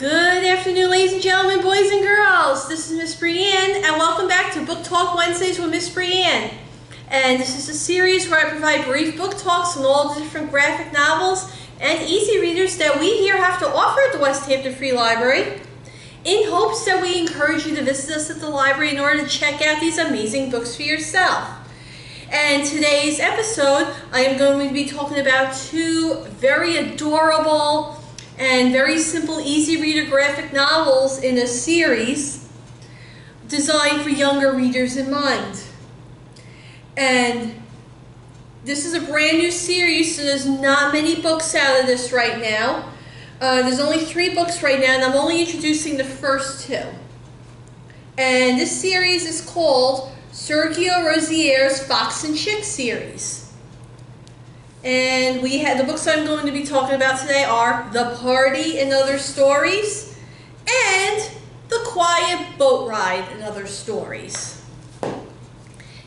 afternoon, ladies and gentlemen, boys and girls. This is Miss Brianne, and welcome back to Book Talk Wednesdays with Miss Brianne. And this is a series where I provide brief book talks on all the different graphic novels and easy readers that we here have to offer at the Westhampton Free Library in hopes that we encourage you to visit us at the library in order to check out these amazing books for yourself. And today's episode, I am going to be talking about two very adorable and very simple, easy reader graphic novels in a series designed for younger readers in mind. And this is a brand new series, so there's not many books out of this right now. Uh, there's only three books right now, and I'm only introducing the first two. And this series is called Sergio Ruzzier's Fox and Chick series. And we had the books I'm going to be talking about today are The Party and Other Stories and The Quiet Boat Ride and Other Stories.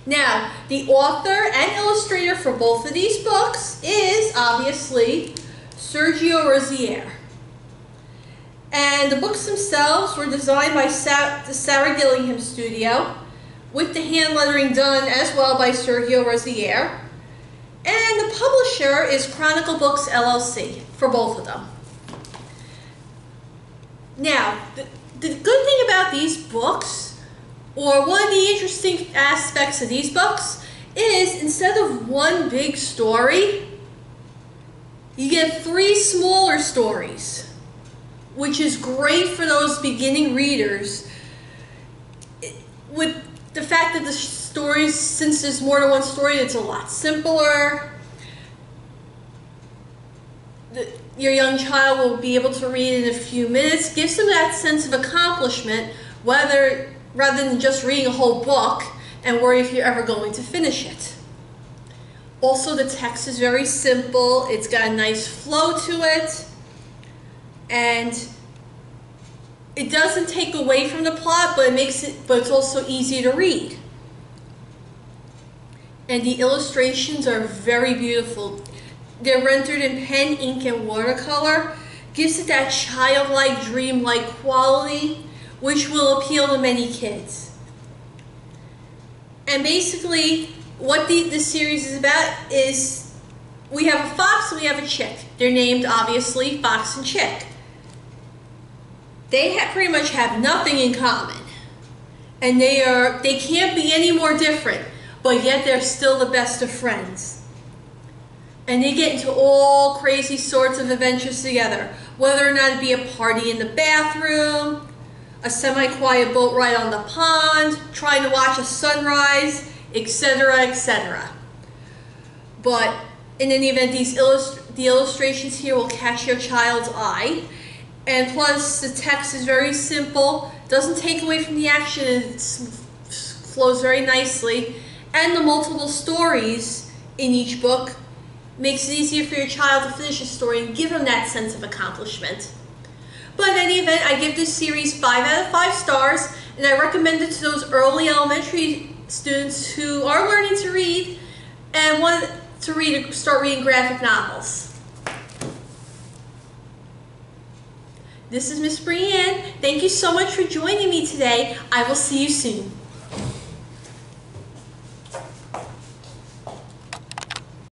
Now, the author and illustrator for both of these books is obviously Sergio Ruzzier. And the books themselves were designed by Sa the Sara Gillingham Studio with the hand lettering done as well by Sergio Ruzzier. And the publisher is Chronicle Books LLC for both of them. Now, the, the good thing about these books, or one of the interesting aspects of these books, is instead of one big story, you get three smaller stories, which is great for those beginning readers. With the fact that the stories, since there's more than one story, it's a lot simpler. The, your young child will be able to read in a few minutes. Gives them that sense of accomplishment, whether rather than just reading a whole book and worry if you're ever going to finish it. Also, the text is very simple. It's got a nice flow to it, and it doesn't take away from the plot, but it makes it. But it's also easy to read and the illustrations are very beautiful. They're rendered in pen, ink, and watercolor. Gives it that childlike, dreamlike quality, which will appeal to many kids. And basically, what the, the series is about is we have a fox and we have a chick. They're named, obviously, Fox and Chick. They pretty much have nothing in common. And they are they can't be any more different but yet they're still the best of friends. And they get into all crazy sorts of adventures together, whether or not it be a party in the bathroom, a semi-quiet boat ride on the pond, trying to watch a sunrise, etc., etc. But in any event, these illust the illustrations here will catch your child's eye. And plus, the text is very simple, doesn't take away from the action, it flows very nicely and the multiple stories in each book makes it easier for your child to finish a story and give them that sense of accomplishment. But in any event, I give this series 5 out of 5 stars, and I recommend it to those early elementary students who are learning to read and want to read, start reading graphic novels. This is Miss Brianne. Thank you so much for joining me today. I will see you soon.